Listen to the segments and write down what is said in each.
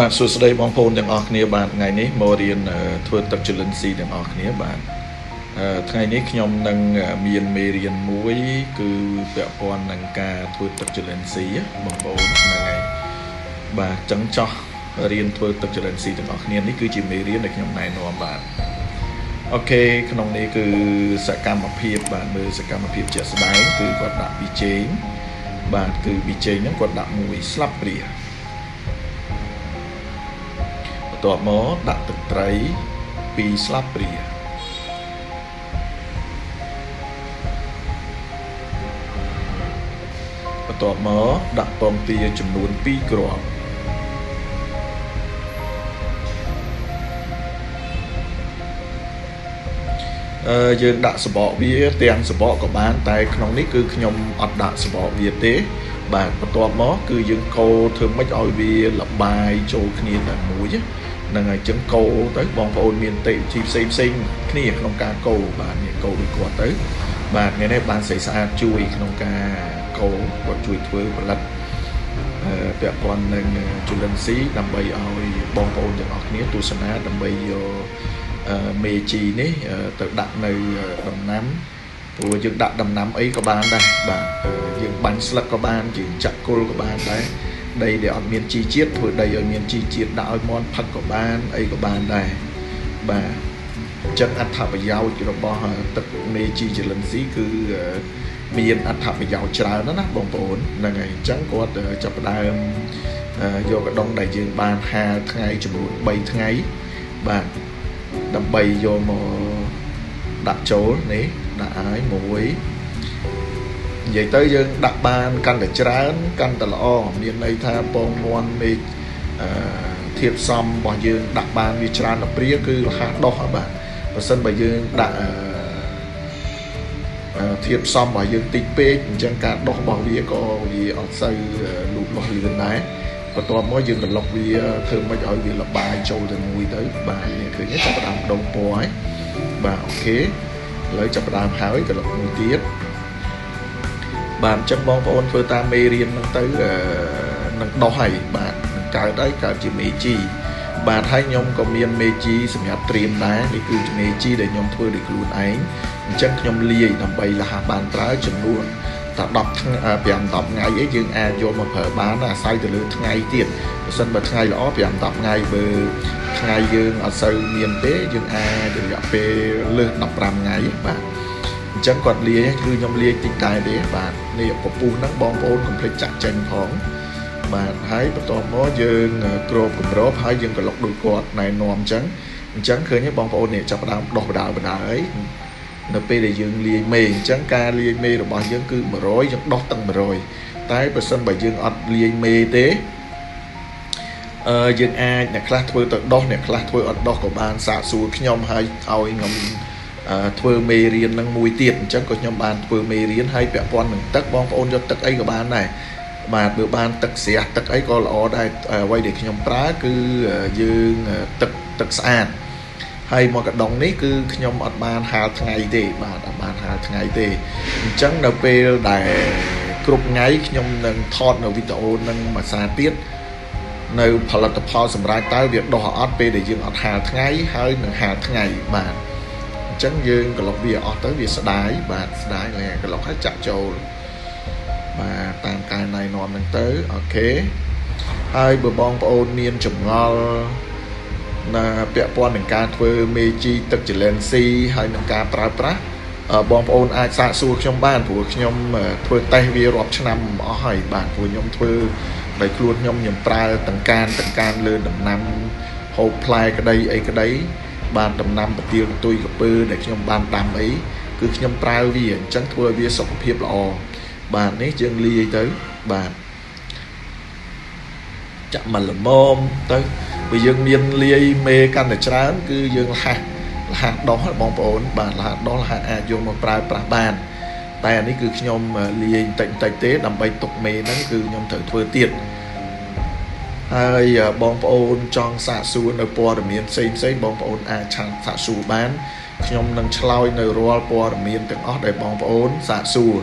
បាទសួស្តីបងប្អូនទាំងអស់គ្នាបាទថ្ងៃនេះមករៀនធ្វើទឹកចលិនស៊ីទាំងអស់គ្នាបាទថ្ងៃនេះខ្ញុំនឹងមានមេរៀនមួយ គឺពាក់ព័ន្ធនឹងការធ្វើទឹកចលិនស៊ីបងប្អូនហ្នឹងហើយបាទចឹងចោះរៀនធ្វើទឹកចលិនស៊ីទាំងអស់គ្នានេះគឺជាមេរៀនដែលខ្ញុំណែនាំបាទអូខេក្នុងនេះគឺសកម្មភាពបាទមើលសកម្មភាពជាក់ស្ដែងគឺគាត់ដាក់ប៊ីចេងបាទគឺប៊ីចេងហ្នឹងគាត់ដាក់មួយស្លាបព្រាបន្ទាប់មកដាក់ទឹកត្រី2ស្លាបព្រាបន្ទាប់មកដាក់ពងទាចំនួន2គ្រាប់អឺយើងដាក់សបកវាទាំងសបកក៏បាន តែក្នុងនេះគឺខ្ញុំអត់ដាក់សបកវាទេ បាទបន្ទាប់មកគឺយើងកូរធ្វើម៉េចឲ្យវាលបាយចូលគ្នាតែមួយហ្នឹងហើយចឹងកូរទៅបងប្អូនមានទេវជីផ្សេងផ្សេងគ្នាក្នុងការកូរបាទនេះកូរដូចគាត់ទៅបាទថ្ងៃនេះបានស្អីស្អាតជួយក្នុងការកូរគាត់ជួយធ្វើផលិតពាក់ព័ន្ធនឹងជលិនស៊ីដើម្បីឲ្យបងប្អូនទាំងអស់គ្នាទស្សនាដើម្បីយកមេជីនេះទៅដាក់នៅដំណាំ ព្រោះយើងដាក់ដំណាំអីក៏បានដែរបាទយើងបាញ់ស្លឹកក៏បានយើងចាក់គល់ក៏បានដែរដីដែលអត់មានជីជាតិធ្វើដីឲ្យមានជីជាតិដាក់ឲ្យមន់ផឹកក៏បានអីក៏បានដែរបាទអញ្ចឹងអត្ថប្រយោជន៍របស់ទឹកមេជីចលិនស៊ីគឺមានអត្ថប្រយោជន៍ច្រើនណាស់បងប្អូនហ្នឹងហើយអញ្ចឹងគាត់ចាប់ផ្ដើមយកកដុងដែលយើងបានហាលថ្ងៃចំនួន3ថ្ងៃបាទដើម្បីយកមកដាក់ចូលនេះ ដាក់ឲ្យមួយនិយាយទៅយើងដាក់បានកាន់តែច្រើនកាន់តែល្អមានន័យថាពងមន់មេឃអឺធៀបសំរបស់យើងដាក់បានវាច្រើនដល់ព្រាគឺរហ័សដោះបាទបើសិនបើយើងដាក់ធៀបសំរបស់យើងតិចពេកអញ្ចឹងការដោះរបស់វាក៏វាអត់សូវលូតលាស់លឿនដែរបន្ទាប់មកយើងក្លុកវាធ្វើមិនឲ្យវាលបាយចូលទៅមួយទៅបាទនេះឃើញទេចាប់ផ្ដើមដុំពណ៌ហើយបាទអូខេ ឥឡូវចាប់ផ្ដើមហើយក្លុកមួយទៀតបាទអញ្ចឹងបងប្អូនធ្វើតាមមេរៀនហ្នឹងទៅនឹងដោះហើយបាទនឹងកើតហើយកើតជាមេជីបាទហើយខ្ញុំក៏មានមេជីសម្រាប់ត្រៀមដែរនេះគឺមេជីដែលខ្ញុំធ្វើដោយខ្លួនឯងអញ្ចឹងខ្ញុំលាយដើម្បីលះបានប្រើចំនួន តែ10ថ្ងៃ5 10ថ្ងៃអីយើងអាចយកមកប្រើបានអាស្រ័យទៅលើថ្ងៃទៀតបើសិនបើថ្ងៃល្អ5 10ថ្ងៃបើថ្ងៃយើងអត់សូវមានទេយើងអាចរយៈពេលលើស15ថ្ងៃបាទអញ្ចឹងគាត់លាយគឺខ្ញុំលាយតិចតែទេបាទនេះពពុះហ្នឹងបងប្អូនកុំភ្លេចចាក់ចេញផងបាទហើយបន្ទាប់មកយើងក្របគម្របហើយយើងក្លុកដូចគាត់ណែនាំអញ្ចឹងអញ្ចឹងឃើញទេបងប្អូននេះចាប់ផ្ដើមដោះបដាបដាអី នៅពេលដែលយើងលាយមេអញ្ចឹងការលាយមេរបស់យើងគឺ100យើងដោះទាំង100តែបើសិនបើយើងអត់លាយមេទេអឺយើងអាចអ្នកខ្លះធ្វើទៅដោះអ្នកខ្លះធ្វើអត់ដោះក៏បានសាកសួរខ្ញុំហើយឲ្យខ្ញុំធ្វើមេរៀននឹងមួយទៀតអញ្ចឹងក៏ខ្ញុំបានធ្វើមេរៀនហើយពាក់ព័ន្ធនឹងទឹកបងប្អូនយកទឹកអីក៏បានដែរបាទបើបានទឹកស្រះទឹកអីក៏ល្អដែរអ្វីដែលខ្ញុំប្រើគឺយើងទឹកទឹកស្អាត ហើយមកកដុងនេះគឺខ្ញុំអត់បានហាលថ្ងៃទេបាទអត់បានហាលថ្ងៃទេអញ្ចឹងនៅពេលដែលគ្រប់ថ្ងៃខ្ញុំនឹងថតនៅវីដេអូនឹងមួយសារទៀតនៅផលិតផលសម្រាប់តើវាដោះអត់ពេលដែលយើងអត់ហាលថ្ងៃហើយនឹងហាលថ្ងៃបាទអញ្ចឹងយើងក្លុកវាអស់ទៅវាស្ដាយបាទស្ដាយហើយក្លុកហើយចាក់ចូលបាទតាមការណែនាំហ្នឹងទៅអូខេហើយបើបងប្អូនមានចម្ងល់ ណាពាក់ព័ន្ធនឹងការធ្វើមេជីទឹកចលែនស៊ីហើយនឹងការប្រើប្រាស់បងប្អូនអាចសាកសួរខ្ញុំបានព្រោះខ្ញុំធ្វើតេស្តវារាប់ឆ្នាំអស់ហើយបាទព្រោះខ្ញុំធ្វើដោយខ្លួនខ្ញុំខ្ញុំប្រើទាំងការទាំងការលើដំណាំហូបផ្លែក្តីអីក្តី បានដំណាំប្រទាលកន្ទុយកពើដែលខ្ញុំបានដាំអីគឺខ្ញុំប្រើវាអញ្ចឹងធ្វើឲ្យវាសុខភាពល្អបាទនេះយើងលាយទៅបាទចាក់មកល្មមទៅ បើយើងមានលាយមេកាន់តែច្រើន គឺយើងលះលះដោះបងប្អូនបាទលះដោះលះអាចយកមកប្រើប្រាស់បាន តែអានេះគឺខ្ញុំលាយបន្តិចបន្តិចទេ ដើម្បីទុកមេហ្នឹងគឺខ្ញុំត្រូវធ្វើទៀតហើយបងប្អូនចង់សាកសួរនៅព័ត៌មានផ្សេងផ្សេងបងប្អូនអាចឆានសាកសួរបានខ្ញុំនឹងឆ្លើយនៅរាល់ព័ត៌មានទាំងអស់ដែលបងប្អូនសាកសួរ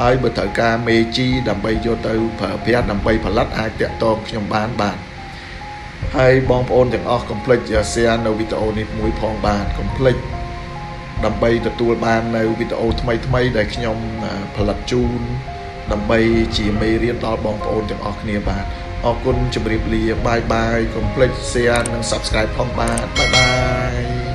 ហើយបើត្រូវការមេជីដើម្បីយកទៅប្រើប្រាស់ដើម្បីផលិតអាចតាក់ទងខ្ញុំបានបាទ ហើយបងប្អូនទាំងអស់កុំភ្លេច share នៅវីដេអូនេះមួយផងបាទកុំភ្លេចដើម្បីទទួលបាននៅវីដេអូថ្មីថ្មីដែលខ្ញុំផលិតជូនដើម្បីជាមេរៀនដល់បងប្អូនទាំងអស់គ្នាបាទអរគុណជម្រាបលាបាយបាយកុំភ្លេច share និង subscribe ផងបាទបាយបាយ